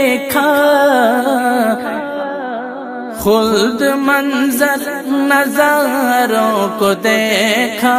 देखा। खुद मंजर नजारों को देखा।